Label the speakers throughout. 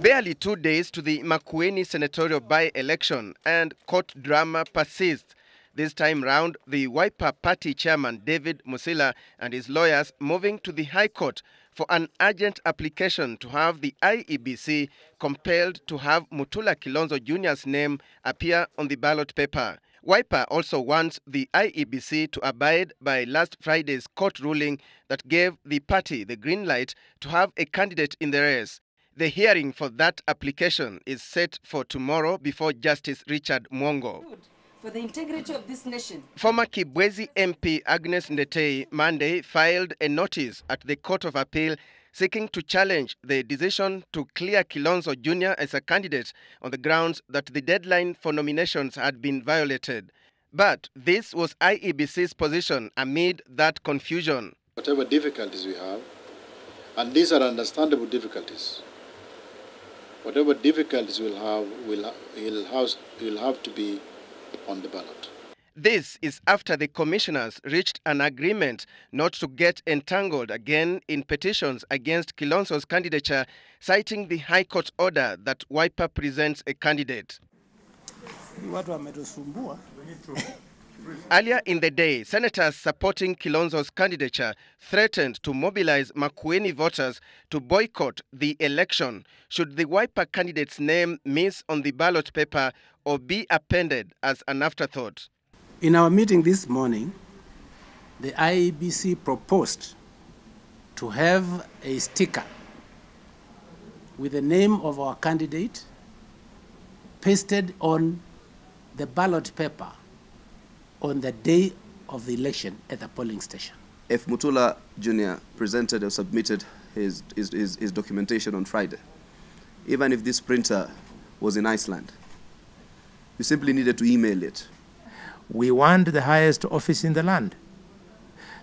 Speaker 1: Barely two days to the Makueni senatorial by-election and court drama persists. This time round, the Wiper Party chairman David Musila and his lawyers moving to the High Court for an urgent application to have the IEBC compelled to have Mutula Kilonzo Jr.'s name appear on the ballot paper. Wiper also wants the IEBC to abide by last Friday's court ruling that gave the party the green light to have a candidate in the race. The hearing for that application is set for tomorrow before Justice Richard Mwongo.
Speaker 2: For the integrity of this nation.
Speaker 1: Former Kibwezi MP Agnes Ndetei Monday filed a notice at the Court of Appeal seeking to challenge the decision to clear Kilonzo Jr. as a candidate on the grounds that the deadline for nominations had been violated. But this was IEBC's position amid that confusion.
Speaker 3: Whatever difficulties we have, and these are understandable difficulties, whatever difficulties we'll have, we'll, will have, will have to be on the ballot.
Speaker 1: This is after the commissioners reached an agreement not to get entangled again in petitions against Kilonso's candidature, citing the High Court order that Wiper presents a candidate. Earlier in the day, senators supporting Kilonzo's candidature threatened to mobilize Makueni voters to boycott the election should the Wiper candidate's name miss on the ballot paper or be appended as an afterthought.
Speaker 4: In our meeting this morning, the IEBC proposed to have a sticker with the name of our candidate pasted on the ballot paper on the day of the election at the polling station.
Speaker 5: If Mutula Jr. presented or submitted his, his, his, his documentation on Friday, even if this printer was in Iceland, you simply needed to email it.
Speaker 6: We want the highest office in the land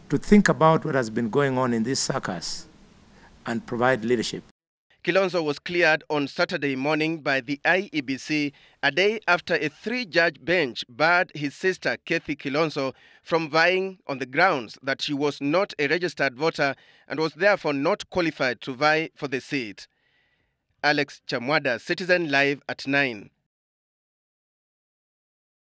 Speaker 6: to think about what has been going on in this circus and provide leadership.
Speaker 1: Kilonzo was cleared on Saturday morning by the IEBC a day after a three-judge bench barred his sister Kethi Kilonzo from vying on the grounds that she was not a registered voter and was therefore not qualified to vie for the seat. Alex Chamwada, Citizen Live at 9.